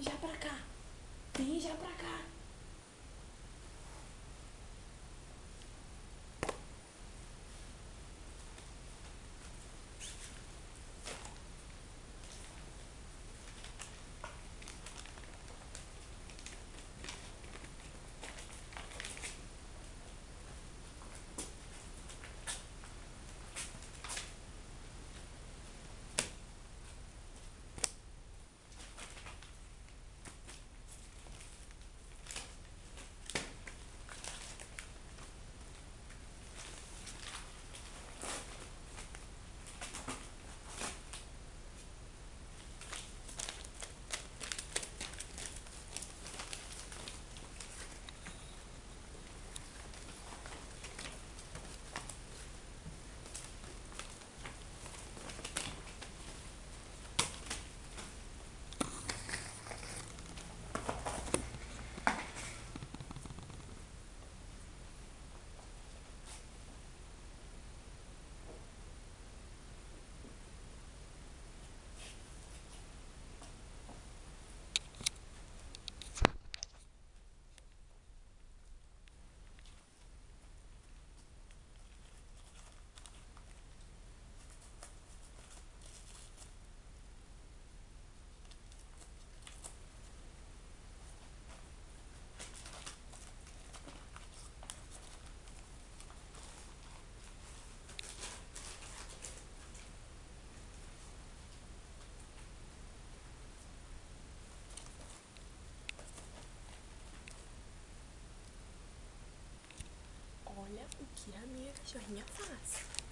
já pra cá. Vem já pra cá. Olha o que a minha cachorrinha faz.